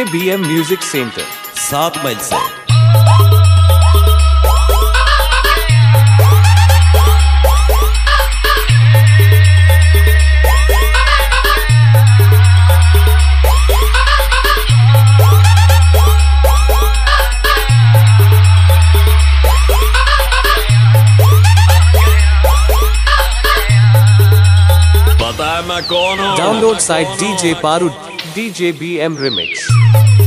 J B M music center सात मील से। कौन download site DJ Paru DJ BM Remix.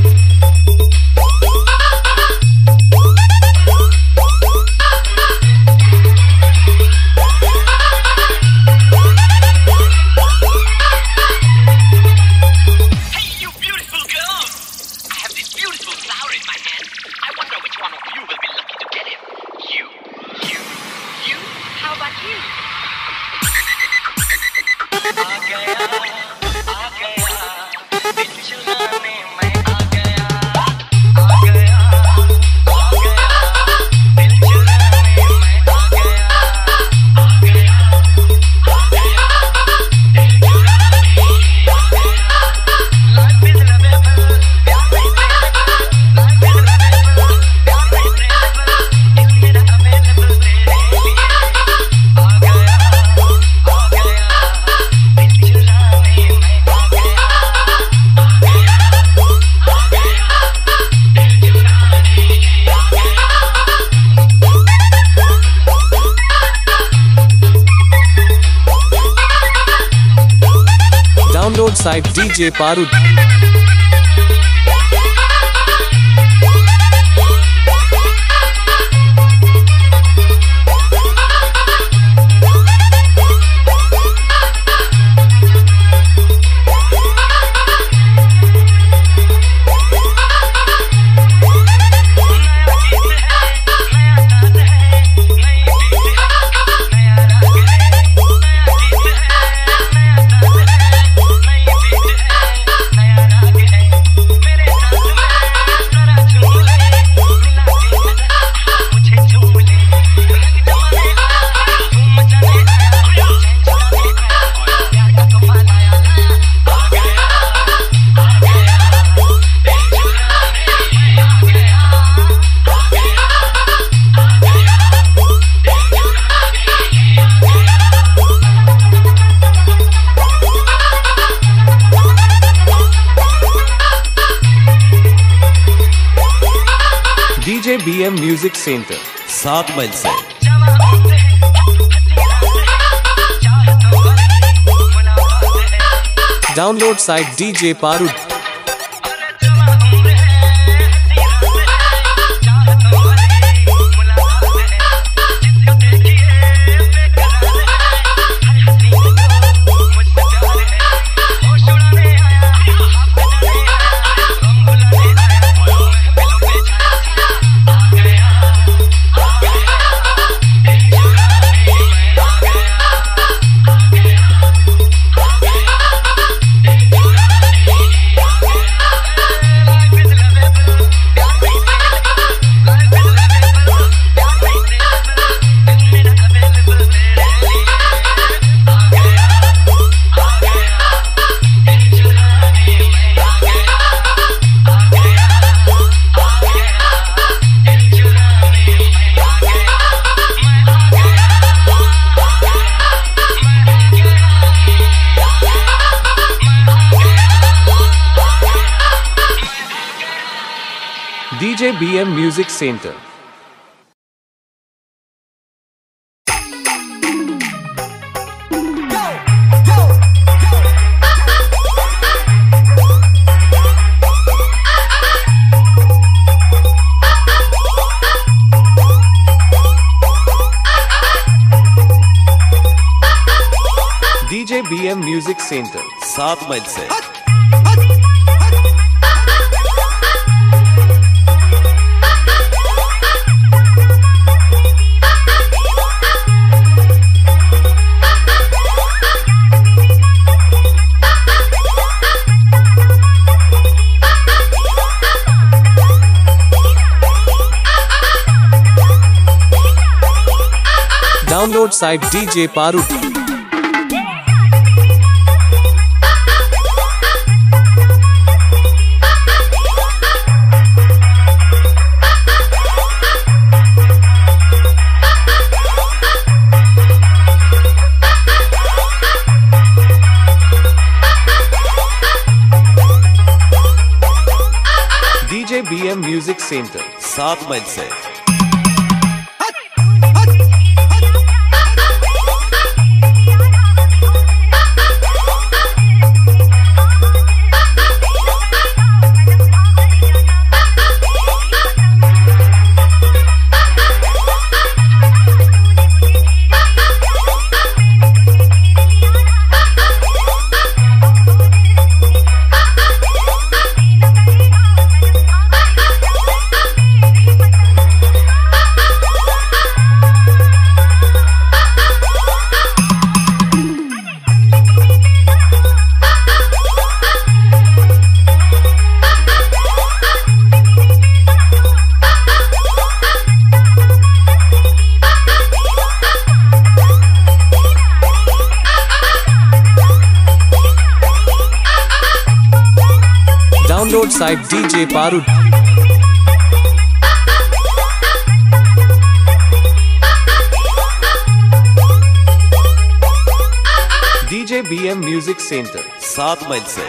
Road side DJ Paru B M music center सात मई से। Download site D J Paru center DJ B M music center सात मील से। Road side DJ Paru DJ B M music center. सात मई से DJ B M music center सात मई से।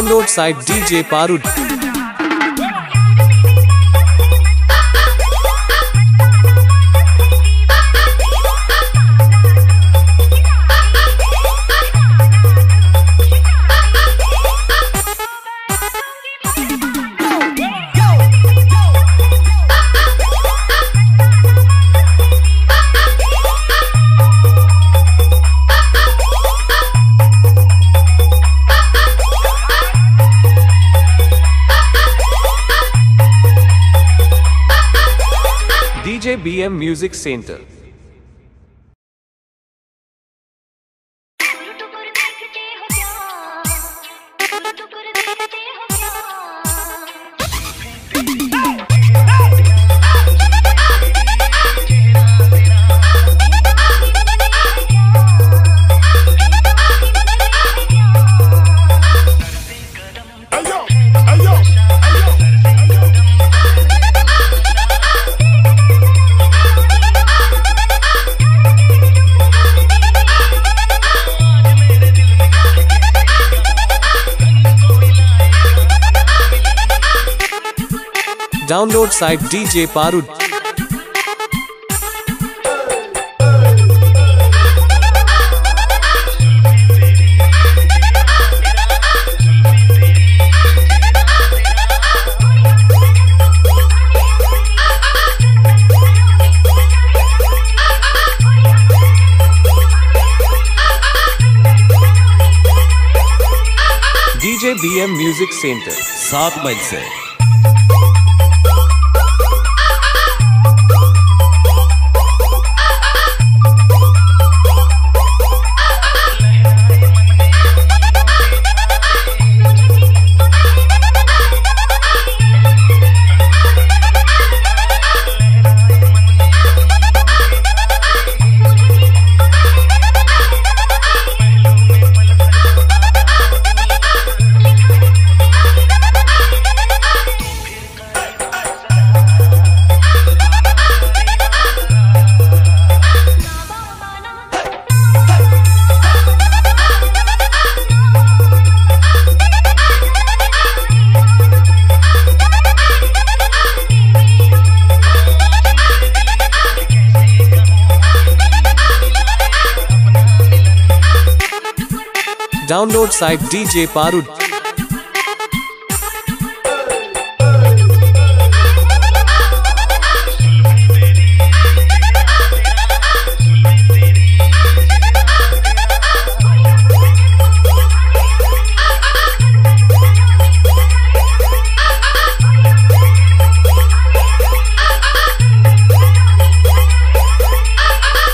Download site DJ Paru BM Music Center. Site DJ Parud. DJ BM Music Center. सात मील से alongside DJ Parud.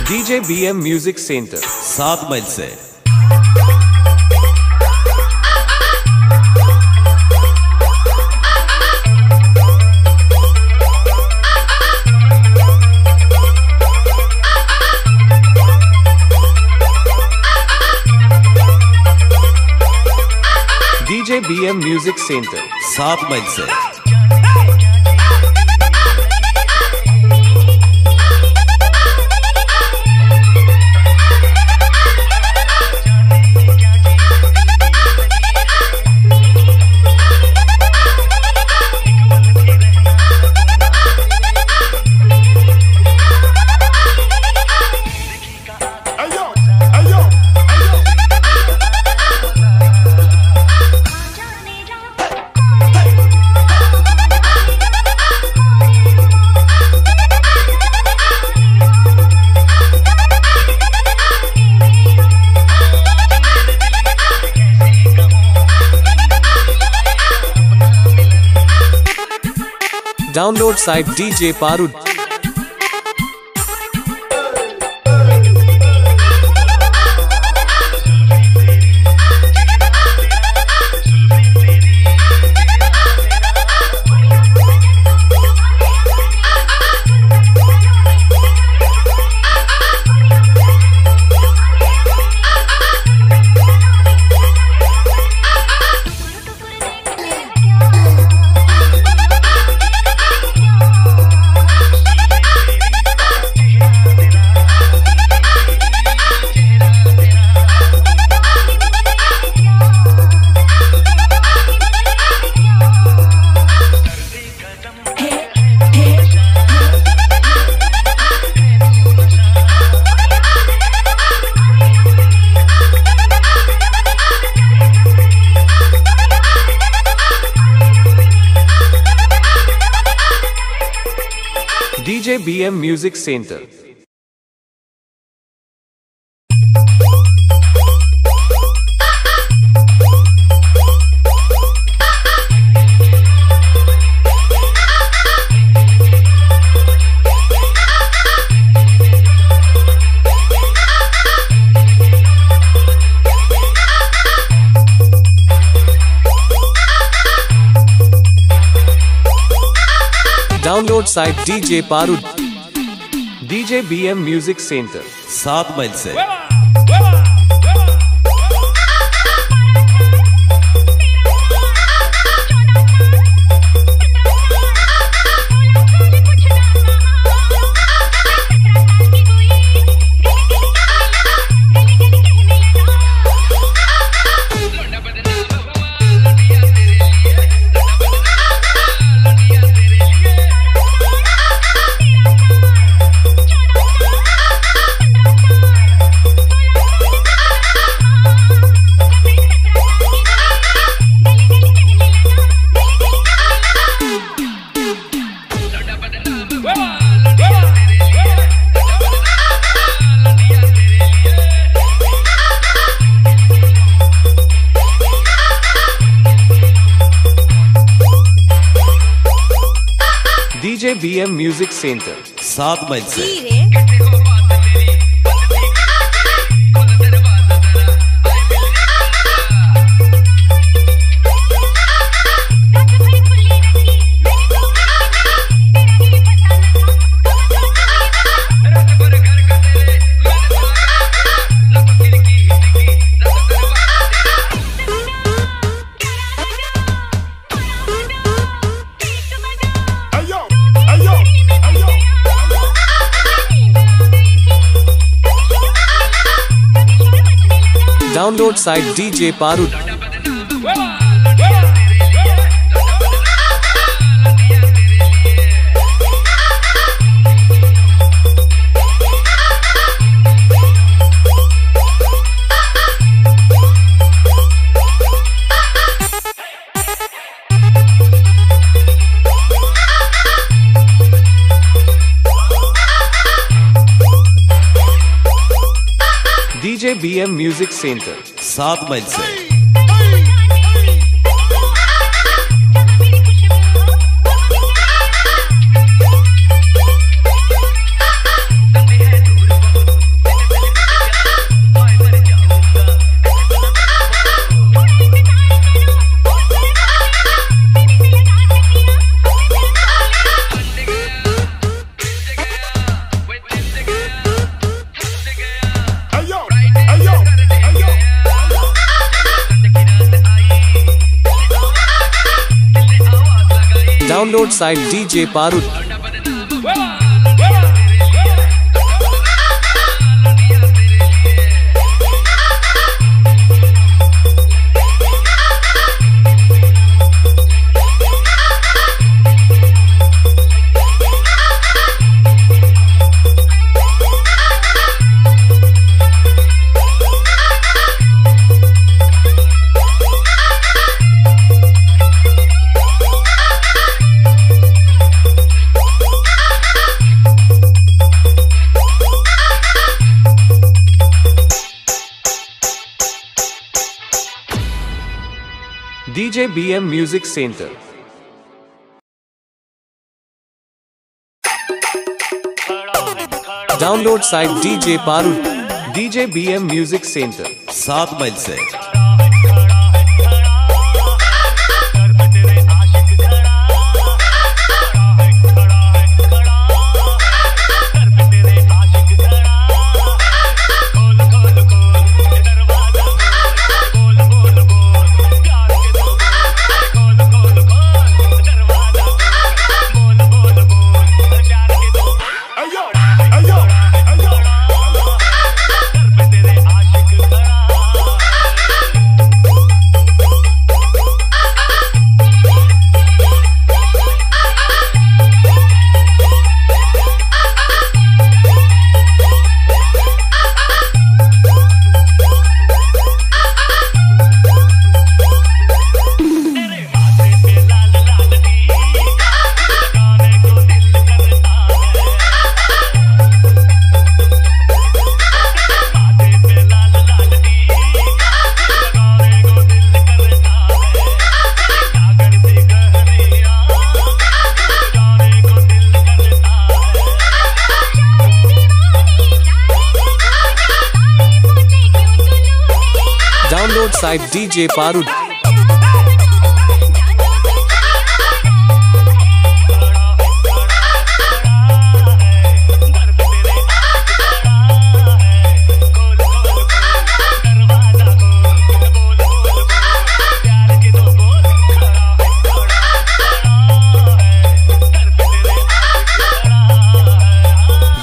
DJ B M music center सात मील से BM Music Center. सात मील से Download site DJ Parud. BM Music Center. Download site DJ DJ B M music center. सात मील से। Well, वीएम म्यूज़िक सेंटर सात मई से। Download site DJ Parud. Music center सात मील से। Download site DJ Parul DJ Music Center. Download site DJ Paru DJ BM Music Center. सात मील से Site DJ Parud.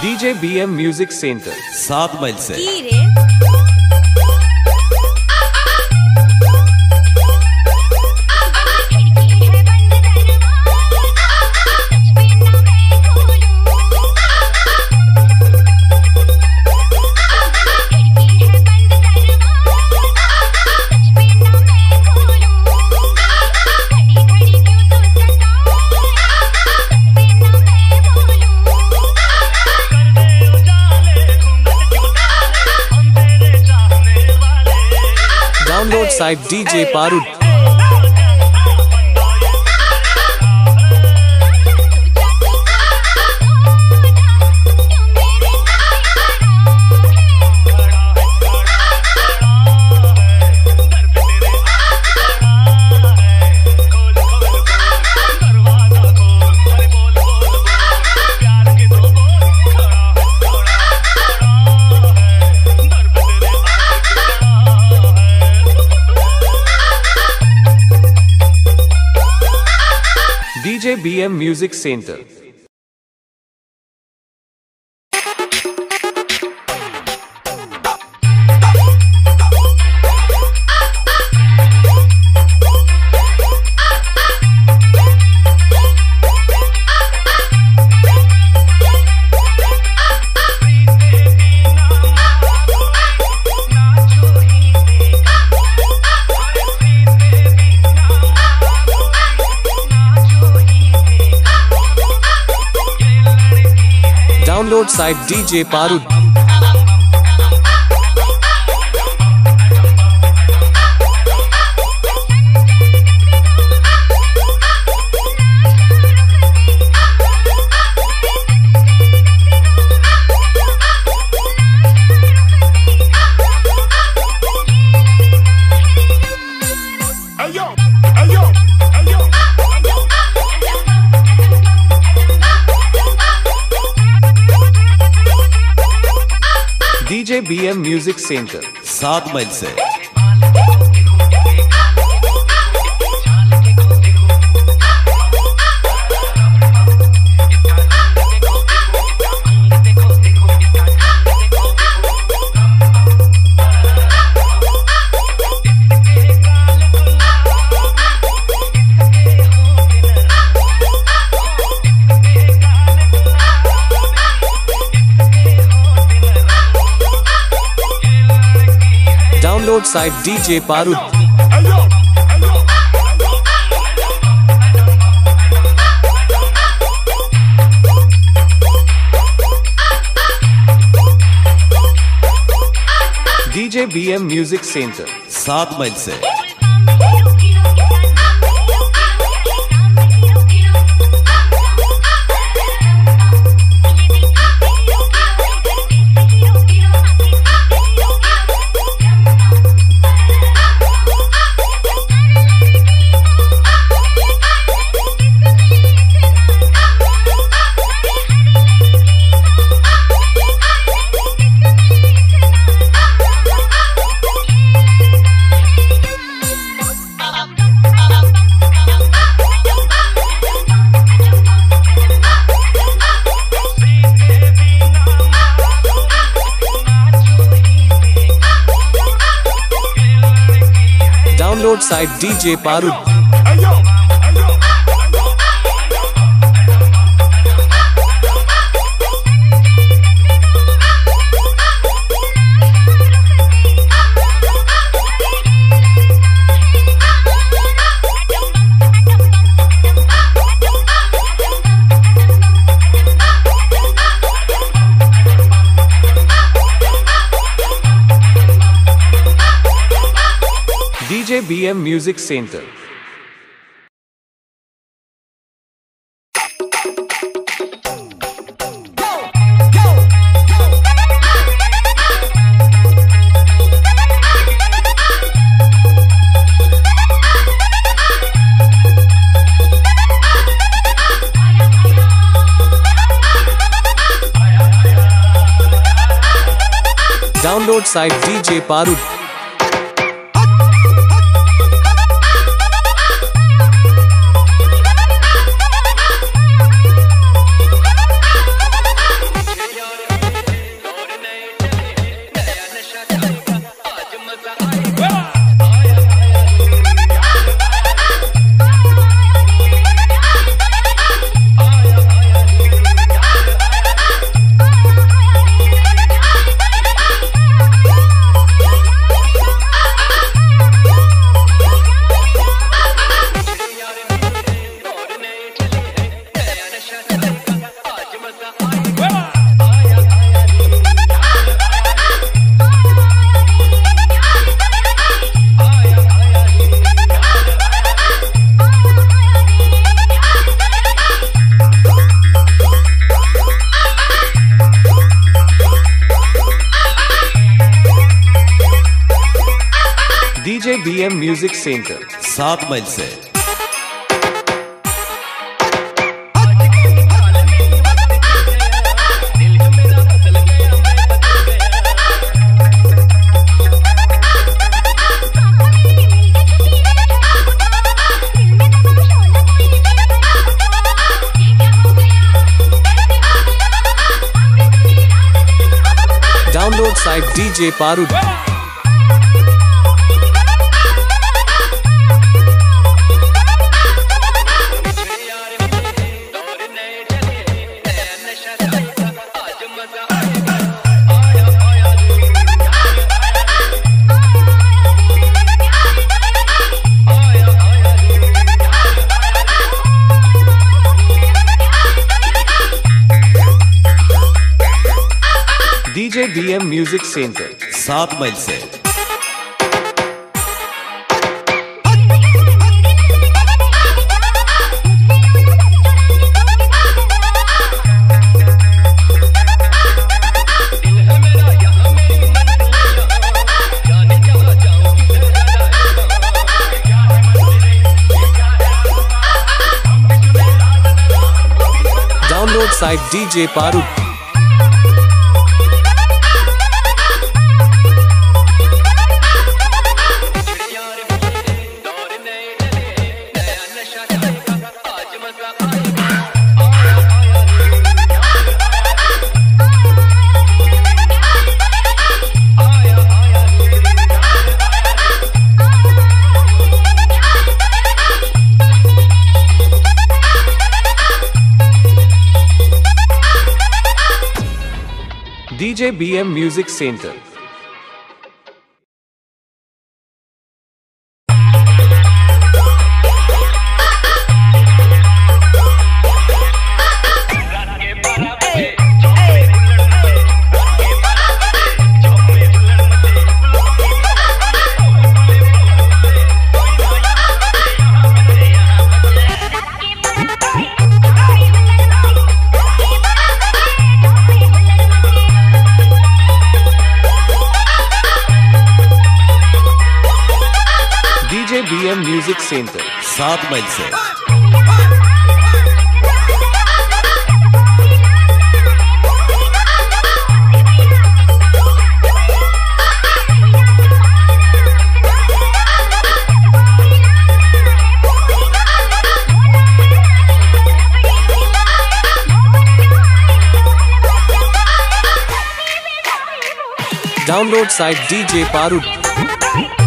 DJ BM Music Center. सात मील से live DJ Paru DJ BM Music Center. Download DJ Parud. B M music center सात मील से। Road side DJ Paru DJ B M music center. सात मई से। Download site DJ Parud. Music Center. Download site DJ Parud. Center सात मील से download site DJ Paru! Music center सात मील से। Download site DJ Paru DJ BM Music Center. सात से Download site DJ Parud.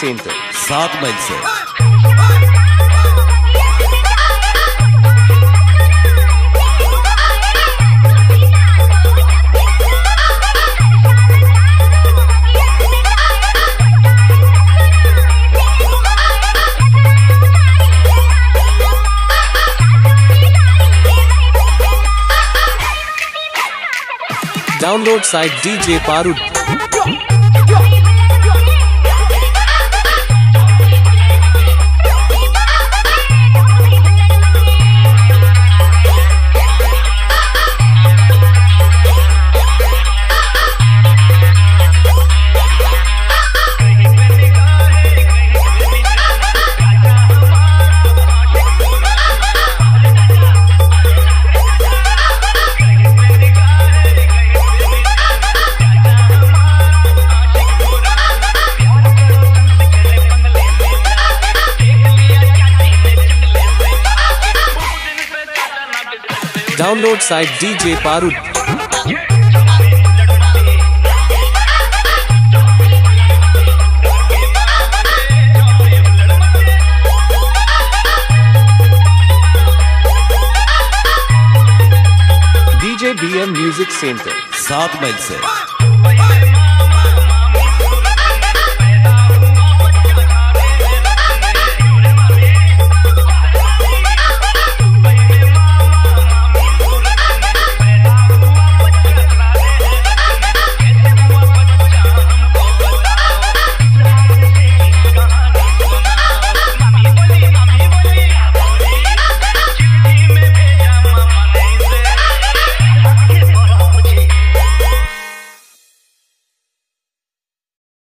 Center. सात मील से। Download site DJ Paru download site DJ Paru DJ B M music center सात मई से।